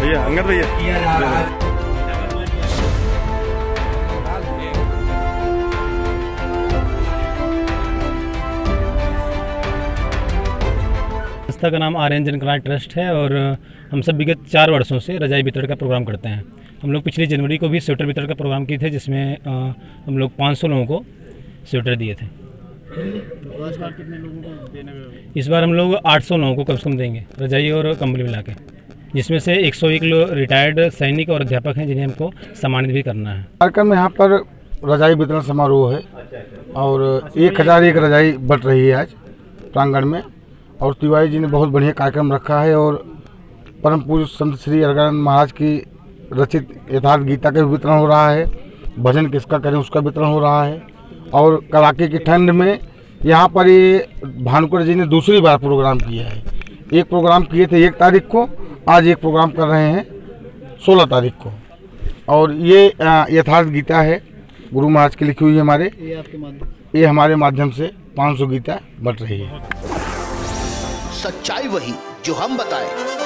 भैया अंगद भैया। संस्था का आर एन जनकला ट्रस्ट है और हम सब विगत चार वर्षों से रजाई वितरण का प्रोग्राम करते हैं। हम लोग पिछली जनवरी को भी स्वेटर वितरण का प्रोग्राम किए थे जिसमें हम लोग 500 लोगों को स्वेटर दिए थे। इस बार हम लोग 800 लोगों को कम से कम देंगे, रजाई और कंबल मिला के, जिसमें से 101 लोग रिटायर्ड सैनिक और अध्यापक हैं जिन्हें हमको सम्मानित भी करना है। कार्यक्रम यहाँ पर रजाई वितरण समारोह है और एक हज़ार एक रजाई बट रही है आज प्रांगण में, और तिवारी जी ने बहुत बढ़िया कार्यक्रम रखा है और परम पूज्य संत श्री अरगानंद महाराज की रचित यथार्थ गीता का वितरण हो रहा है, भजन किसका करें उसका वितरण हो रहा है। और कड़ाके की ठंड में यहाँ पर ये भानुकर जी ने दूसरी बार प्रोग्राम किया है। एक प्रोग्राम किए थे एक तारीख को आज एक प्रोग्राम कर रहे हैं सोलह तारीख को। और ये यथार्थ गीता है गुरु महाराज की लिखी हुई है हमारे। ये हमारे माध्यम से 500 गीता बट रही है। सच्चाई वही जो हम बताएँ।